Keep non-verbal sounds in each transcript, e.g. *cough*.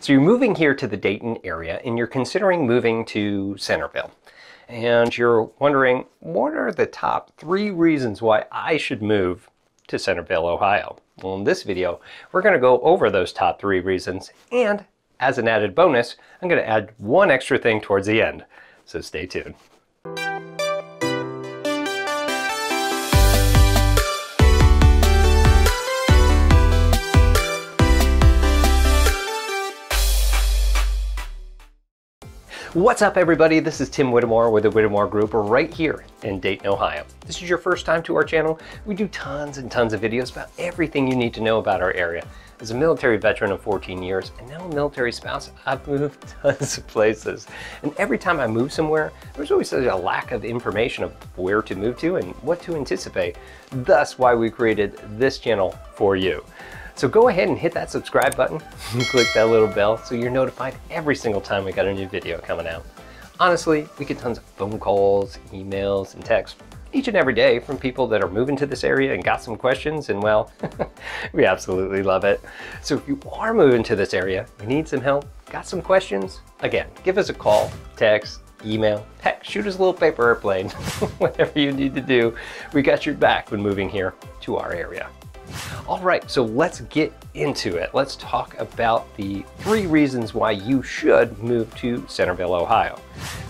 So you're moving here to the Dayton area and you're considering moving to Centerville. And you're wondering, what are the top three reasons why I should move to Centerville, Ohio? Well, in this video, we're gonna go over those top three reasons. And as an added bonus, I'm gonna add one extra thing towards the end. So stay tuned. What's up everybody? This is Tim Whittemore with the Whittemore Group right here in Dayton, Ohio. This is your first time to our channel. We do tons and tons of videos about everything you need to know about our area. As a military veteran of 14 years and now a military spouse, I've moved *laughs* tons of places. And every time I move somewhere, there's always such a lack of information of where to move to and what to anticipate. Thus why we created this channel for you. So go ahead and hit that subscribe button *laughs* and click that little bell so you're notified every single time we got a new video coming out. Honestly, we get tons of phone calls, emails, and texts each and every day from people that are moving to this area and got some questions and well, *laughs* we absolutely love it. So if you are moving to this area, you need some help, got some questions, again, give us a call, text, email, heck, shoot us a little paper airplane, *laughs* whatever you need to do. We got your back when moving here to our area. All right, so let's get into it. Let's talk about the three reasons why you should move to Centerville, Ohio.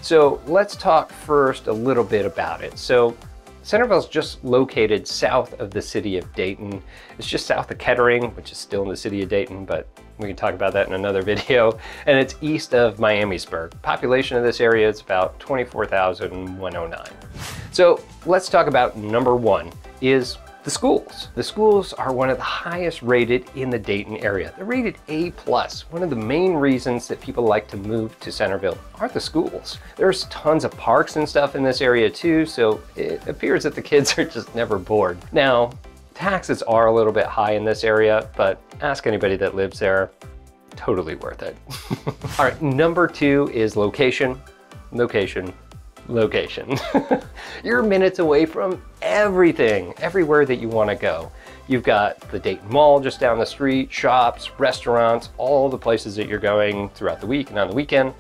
So let's talk first a little bit about it. So Centerville is just located south of the city of Dayton. It's just south of Kettering, which is still in the city of Dayton, but we can talk about that in another *laughs* video. And it's east of Miamisburg. Population of this area is about 24,109. So let's talk about number one is the schools. The schools are one of the highest rated in the Dayton area. They're rated A+. One of the main reasons that people like to move to Centerville are the schools. There's tons of parks and stuff in this area too, so it appears that the kids *laughs* are just never bored. Now, taxes are a little bit high in this area, but ask anybody that lives there, totally worth it. *laughs* All right, number two is location, location, location. *laughs* You're minutes away from everything, everywhere that you want to go. You've got the Dayton Mall just down the street, shops, restaurants, all the places that you're going throughout the week and on the weekend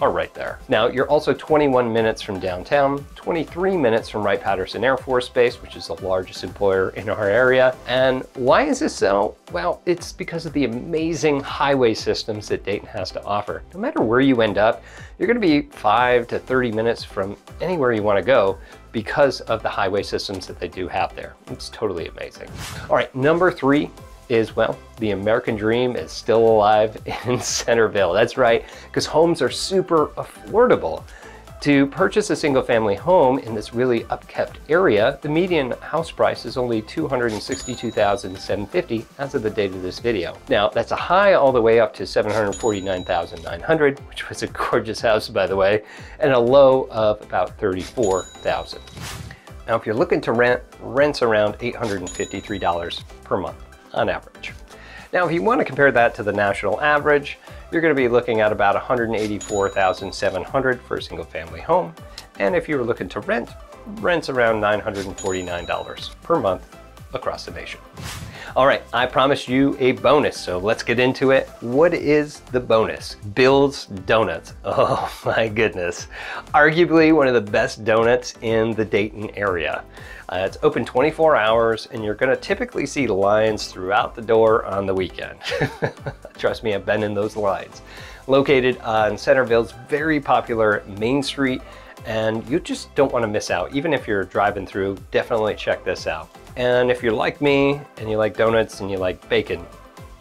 are right there. Now, you're also 21 minutes from downtown, 23 minutes from Wright-Patterson Air Force Base, which is the largest employer in our area. And why is this so? Well, it's because of the amazing highway systems that Dayton has to offer. No matter where you end up, you're gonna be five to 30 minutes from anywhere you wanna go because of the highway systems that they do have there. It's totally amazing. All right, number three is, well, the American dream is still alive *laughs* in Centerville. That's right, because homes are super affordable. To purchase a single family home in this really upkept area, the median house price is only 262,750 as of the date of this video. Now, that's a high all the way up to 749,900, which was a *laughs* gorgeous house, by the way, and a low of about 34,000. Now, if you're looking to rent, rent's around $853 per month on average. Now, if you want to compare that to the national average, you're going to be looking at about 184,700 for a single family home. And if you were looking to rent, rent's around $949 per month across the nation. All right, I promised you a bonus, so let's get into it. What is the bonus? Bill's Donuts. *laughs* Oh my goodness. Arguably one of the best donuts in the Dayton area. Uh, it's open 24 hours and you're gonna typically see lines throughout the door on the weekend. *laughs* Trust me, I've been in those lines. Located on Centerville's very popular Main Street and you just don't wanna miss out. Even if you're driving through, definitely check this out. And if you're like me and you like donuts and you like bacon,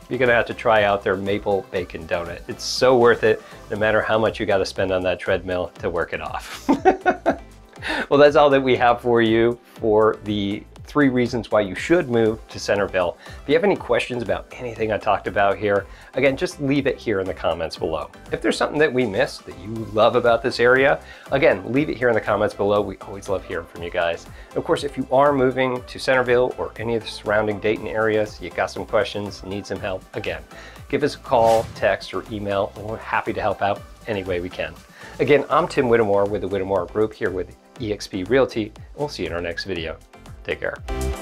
you're gonna have to try out their maple bacon donut. It's so worth it, no matter how much you gotta spend on that treadmill to work it off. *laughs* well, that's all that we have for you for the three reasons why you should move to Centerville. If you have any questions about anything I talked about here, again, just leave it here in the comments below. If there's something that we missed that you love about this area, again, leave it here in the comments below. We always love hearing from you guys. Of course, if you are moving to Centerville or any of the surrounding Dayton areas, you got some questions, need some help, again, give us a call, text, or email. We're happy to help out any way we can. Again, I'm Tim Whittemore with the Whittemore Group here with eXp Realty. We'll see you in our next video. Take care.